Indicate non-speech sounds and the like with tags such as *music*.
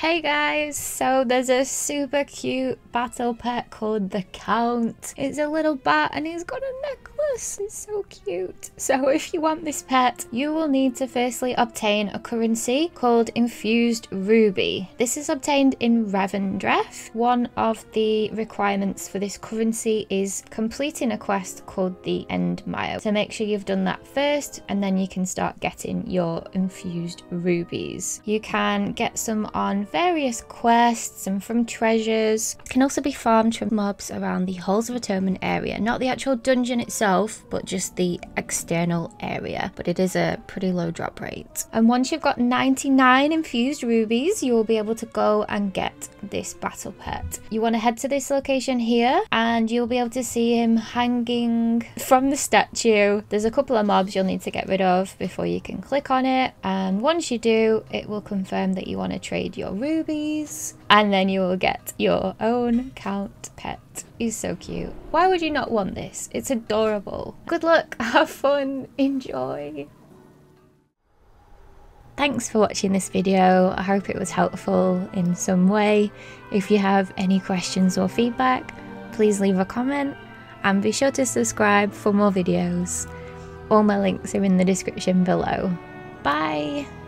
Hey guys, so there's a super cute battle pet called the Count. It's a little bat and he's got a necklace. It's so cute. So *laughs* if you want this pet, you will need to firstly obtain a currency called Infused Ruby. This is obtained in Revendreth. One of the requirements for this currency is completing a quest called the End Mile. So make sure you've done that first and then you can start getting your Infused Rubies. You can get some on various quests and from treasures. It can also be farmed from mobs around the Halls of Atonement area. Not the actual dungeon itself, but just the external area. But it is a pretty low drop rate. And once you've got 99 infused rubies, you will be able to go and get this battle pet. You want to head to this location here and you'll be able to see him hanging from the statue. There's a couple of mobs you'll need to get rid of before you can click on it. And once you do, it will confirm that you want to trade your rubies and then you will get your own count pet. He's so cute. Why would you not want this? It's adorable. Good luck, *laughs* have fun, enjoy. Thanks for watching this video. I hope it was helpful in some way. If you have any questions or feedback, please leave a comment and be sure to subscribe for more videos. All my links are in the description below. Bye!